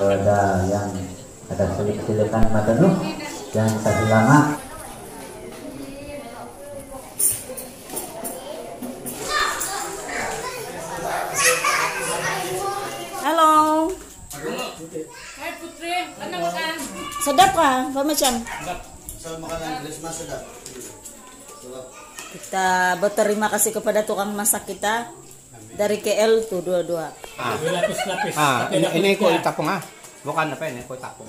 ada yang ada sulit-sulitan mata lu jangan kasih lama Halo. Hai Putri, mana makan? Sedap kah? Pak Macam? Soal makanan Christmas sudah. Kita berterima kasih kepada tukang masak kita dari KL tuh dua-dua. Lapis-lapis. Ah, ini, ini kue tapung ah. Bukan apa ini, kue tapung.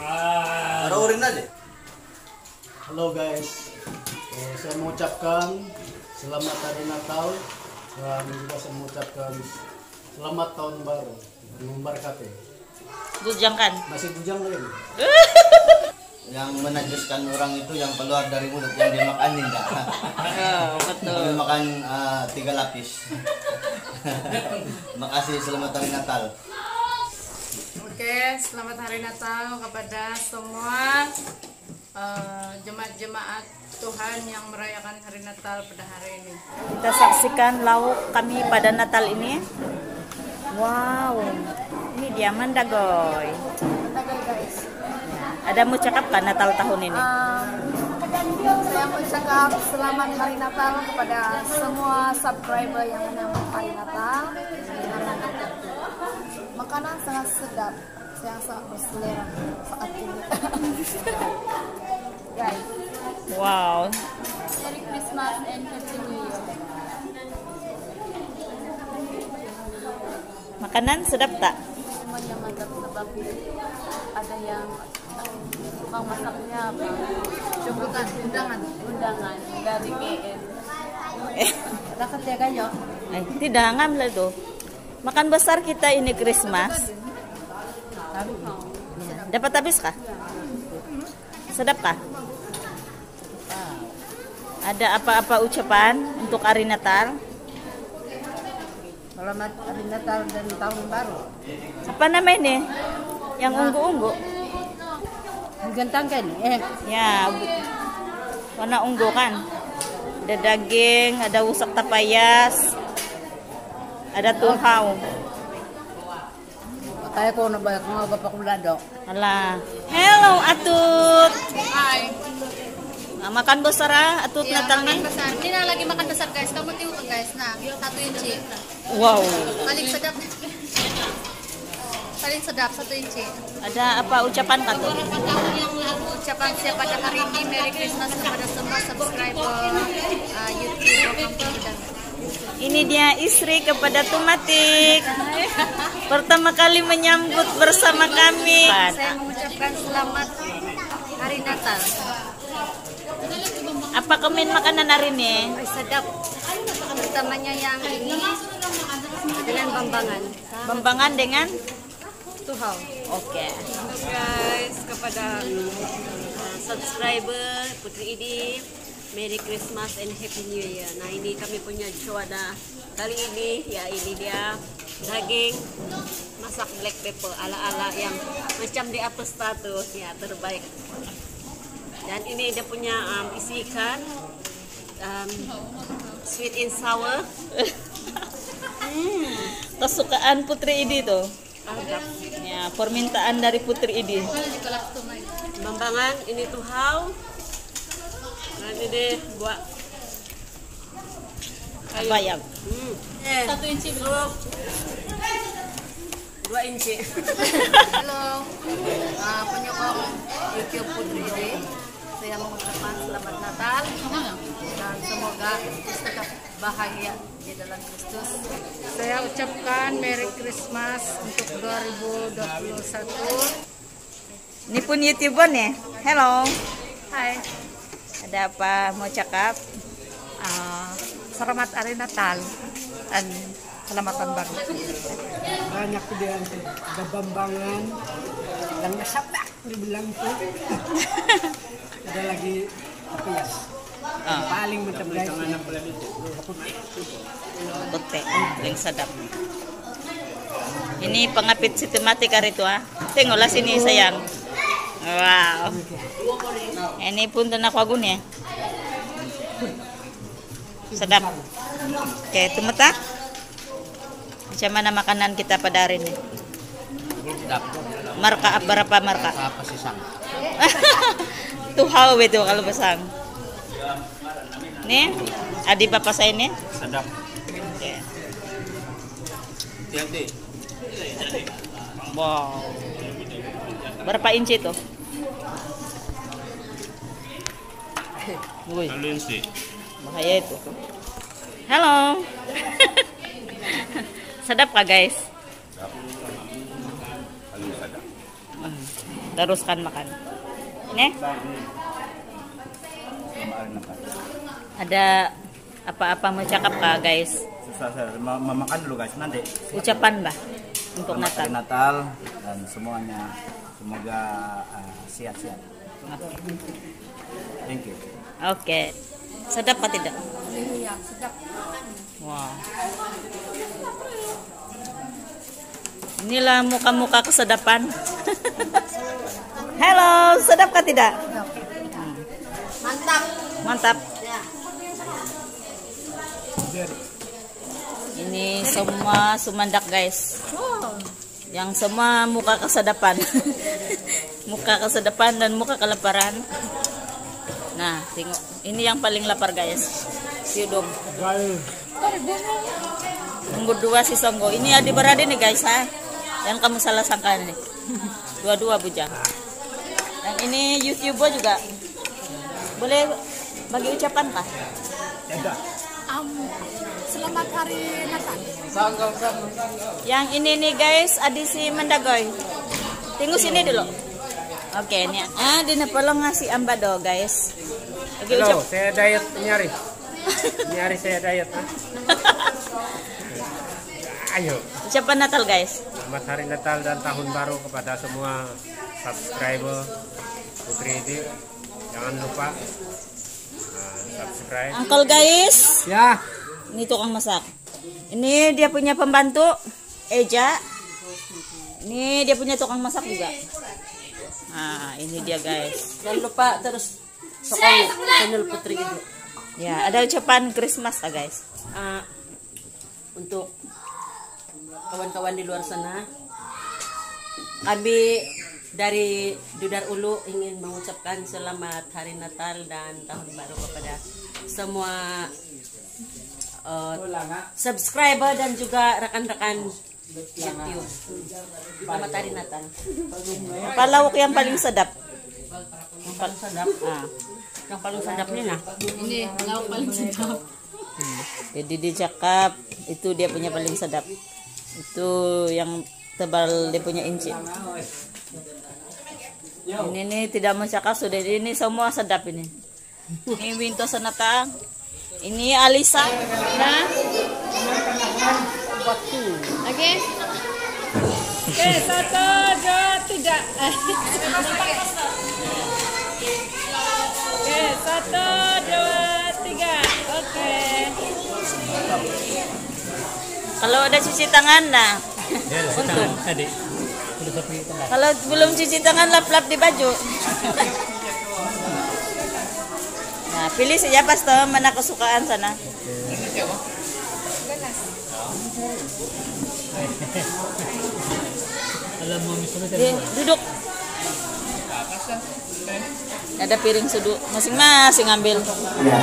Araurin aja. Halo guys, Eh, saya mengucapkan selamat hari Natal dan juga saya mengucapkan selamat tahun baru memberkati. Bujang kan? Masih bujang lagi? Yang menajiskan orang itu yang keluar dari mulut yang dimakanin dah. Oh, betul. Yang makan ah, tiga lapis. Makasih selamat hari Natal. Oke, selamat hari Natal kepada semua eh, jemaat-jemaat Tuhan yang merayakan hari Natal pada hari ini. Kita saksikan lauk kami pada Natal ini. Wow, ini dia mandagoy. Ada mau cakap kan Natal tahun ini? saya mengucapkan selamat hari Natal kepada semua subscriber yang menyambut hari Natal. Makanan sangat sedap. Yang sangat berselera saat ini. Guys. Wow, Merry Christmas and Happy New Year. Makanan sedap tak? semuanya mantap sebab ada yang tukang masaknya apa jemputan undangan undangan dari KL Eh, Dapat ya kayo eh, tidak ngambil tuh. Makan besar kita ini Christmas. Dapat habis kah? Sedap kah? Ada apa-apa ucapan untuk hari Natal? Selamat hari Natal dan tahun baru. Apa nama ini? Yang ungu-ungu? Gantang kan? Eh, Ya, warna ungu kan? Ada daging, ada usak tapayas, ada tuhau. kaya ko na ba kung mapapakulado? Alah. Hello, Atut. Hai. Ah, makan besar ah, Atut Iya, Natal makan nih. besar. Hindi na lagi makan besar guys. Kamu ka guys na. Satu inci. Wow. Paling sedap. Paling sedap satu inci. Ada apa ucapan kak tuh? Ucapan siap pada hari ini Merry Christmas kepada semua subscriber uh, YouTube. Ini dia istri kepada Tumatik. Pertama kali menyambut bersama kami. Saya mengucapkan selamat hari Natal. Apa komen makanan hari ini? Sedap. Pertamanya yang ini dengan bambangan. Bambangan dengan Tuhau. Oke. Halo guys, kepada uh, subscriber Putri Idi, Merry Christmas and Happy New Year. Nah ini kami punya cuada kali ini, ya ini dia daging masak black pepper ala-ala yang macam di apa status ya terbaik. Dan ini dia punya um, isi ikan, um, sweet and sour, Kesukaan Putri Idi tuh. Ya, permintaan dari Putri Idi. Bambangan ini tuhau. Nah ini deh buat Apa yang? Hmm. Satu inci belum. Dua inci. Halo, uh, penyokong YouTube Putri ini. Saya mengucapkan selamat Natal bahagia di dalam Kristus. Saya ucapkan Merry Christmas untuk 2021. Ini pun YouTuber nih. Hello. Hai, Ada apa mau cakap? uh, selamat hari Natal dan selamat tahun baru. Banyak ko diyan ada bambangan yang nasabak dibilang tuh. ada lagi apa ya? Yang paling mantap guys. Yang sedap. Ini pengapit sistematik hari itu ah. Tengoklah sini sayang. Wow. Ini pun tenak wagun ya. Sedap. Oke, tumata. Macam mana makanan kita pada hari ini? Marka berapa marka? Apa sih sang? Tuhaw itu kalau besang. Nih, adik bapak saya ini. Sedap. Oke. Hati-hati. Wow. Berapa inci tuh? Wih, Lalu sih. bahaya itu. Halo. Sedap kah guys? Hmm, Teruskan makan. Nih. Ada apa-apa mau cakap kah guys? Susah memakan dulu guys nanti. Ucapan bah untuk Selamat Natal. Natal dan semuanya semoga uh, sehat-sehat. Thank you. Oke. Sedap apa tidak? Iya, sedap. Wow. Inilah muka-muka kesedapan. Halo, sedap kah tidak? Mantap. Mantap. Ini semua sumandak guys. Yang semua muka kesedapan. muka kesedapan dan muka kelaparan. Nah, tengok. Ini yang paling lapar guys. Si Udom. Nomor dua si Songgo. Ini adik beradik nih guys ha. Yang kamu salah sangka nih. Dua-dua bujang. Dan ini YouTuber juga. Boleh bagi ucapan kah? Am, selamat hari Natal. Yang ini nih guys, adi si Mendagoy. Tunggu sini dulu. Oke, ini ah di napolong ngasih ambado guys. Oke, Halo, ucap. saya diet nyari. Nyari saya diet. ah. Ayo. Ucapan Natal guys. Selamat Hari Natal dan Tahun Baru kepada semua subscriber Putri Idi. Jangan lupa Uncle guys, Ya. ini tukang masak. Ini dia punya pembantu Eja. Ini dia punya tukang masak juga. Nah, ini dia guys. Jangan lupa terus sokong channel Putri Ibu. Ya, ada ucapan Christmas ah guys. Ah, untuk kawan-kawan di luar sana, kami dari Dudar Ulu ingin mengucapkan selamat Hari Natal dan Tahun Baru kepada semua uh, subscriber dan juga rekan-rekan YouTube. Selamat Hari Natal. Apa lauk yang paling sedap? Yang paling sedap, ah, yang paling sedap nih nah. Ini lauk paling sedap. Jadi dia cakap itu dia punya paling sedap. Itu yang tebal dia punya inci. Ini nih tidak mau cakap sudah ini semua sedap ini. Ini Winto Sanata. Ini Alisa. Nah, Oke. Oke, satu, dua, tiga. Oke, satu, dua, tiga. Oke. kalau ada cuci tangan nah. Untung. Tadi. Kalau belum cuci tangan lap-lap di baju. nah, pilih saja pas tahu mana kesukaan sana. Di- duduk. Ada piring sudut masing-masing ambil. Ya,